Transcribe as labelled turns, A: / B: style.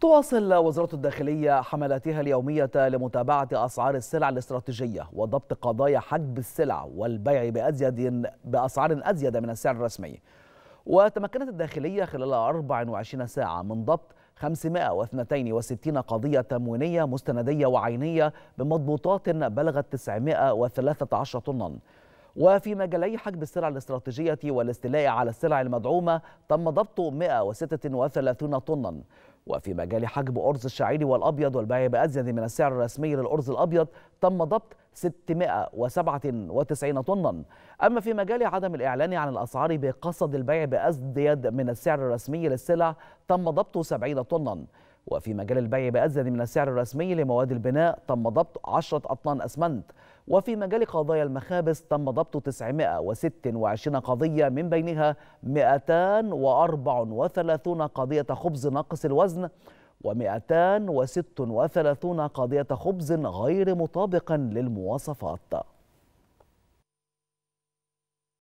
A: تواصل وزارة الداخلية حملاتها اليومية لمتابعة أسعار السلع الاستراتيجية وضبط قضايا حجب السلع والبيع بأزيد بأسعار أزيد من السعر الرسمي. وتمكنت الداخلية خلال 24 ساعة من ضبط 562 قضية تموينية مستندية وعينية بمضبوطات بلغت 913 طنا. وفي مجالي حجب السلع الاستراتيجية والاستيلاء على السلع المدعومة تم ضبط 136 طنا. وفي مجال حجب أرز الشعير والأبيض والبيع بأزيد من السعر الرسمي للأرز الأبيض تم ضبط 697 طنا. أما في مجال عدم الإعلان عن الأسعار بقصد البيع بأزيد من السعر الرسمي للسلع تم ضبط 70 طنا. وفي مجال البيع بأزيد من السعر الرسمي لمواد البناء تم ضبط 10 أطنان أسمنت. وفي مجال قضايا المخابز تم ضبط 926 قضية من بينها 234 قضية خبز ناقص الوزن و236 قضية خبز غير مطابق للمواصفات.